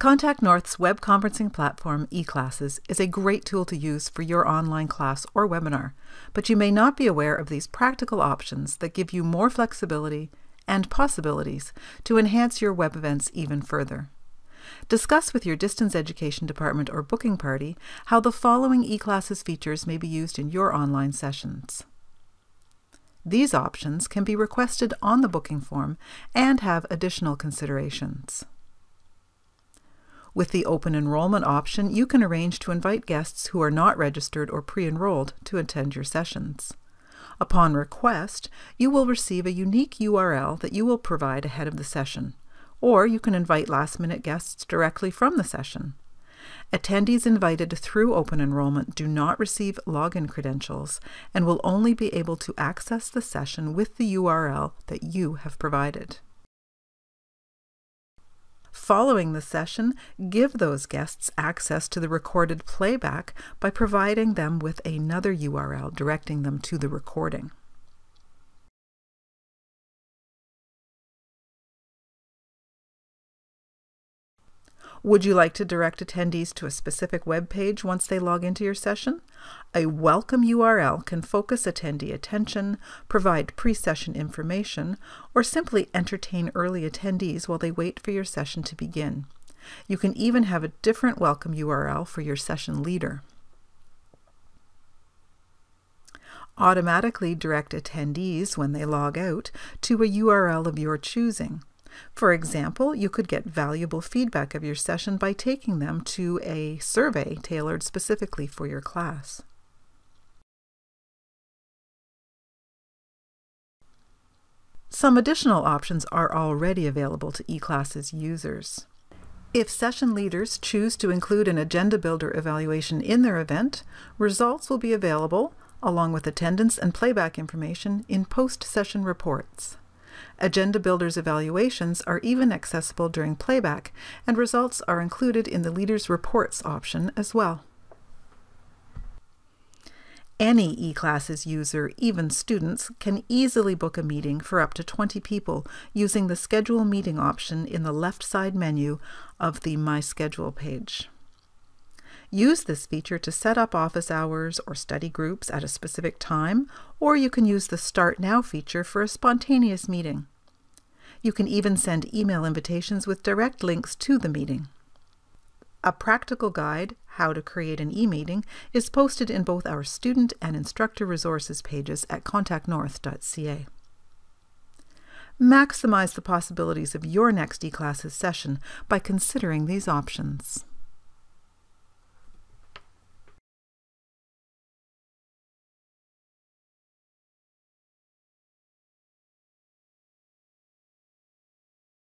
Contact North's web conferencing platform, eClasses, is a great tool to use for your online class or webinar, but you may not be aware of these practical options that give you more flexibility and possibilities to enhance your web events even further. Discuss with your distance education department or booking party how the following eClasses features may be used in your online sessions. These options can be requested on the booking form and have additional considerations. With the open enrollment option, you can arrange to invite guests who are not registered or pre-enrolled to attend your sessions. Upon request, you will receive a unique URL that you will provide ahead of the session, or you can invite last-minute guests directly from the session. Attendees invited through open enrollment do not receive login credentials and will only be able to access the session with the URL that you have provided. Following the session, give those guests access to the recorded playback by providing them with another URL directing them to the recording. Would you like to direct attendees to a specific web page once they log into your session? A welcome URL can focus attendee attention, provide pre-session information, or simply entertain early attendees while they wait for your session to begin. You can even have a different welcome URL for your session leader. Automatically direct attendees, when they log out, to a URL of your choosing. For example, you could get valuable feedback of your session by taking them to a survey tailored specifically for your class. Some additional options are already available to eClasses users. If session leaders choose to include an Agenda Builder evaluation in their event, results will be available, along with attendance and playback information, in post-session reports. Agenda Builder's evaluations are even accessible during playback, and results are included in the Leaders Reports option as well. Any eClasses user, even students, can easily book a meeting for up to 20 people using the Schedule Meeting option in the left side menu of the My Schedule page. Use this feature to set up office hours or study groups at a specific time, or you can use the Start Now feature for a spontaneous meeting. You can even send email invitations with direct links to the meeting. A practical guide, How to Create an e-meeting, is posted in both our student and instructor resources pages at contactnorth.ca. Maximize the possibilities of your next eClasses session by considering these options.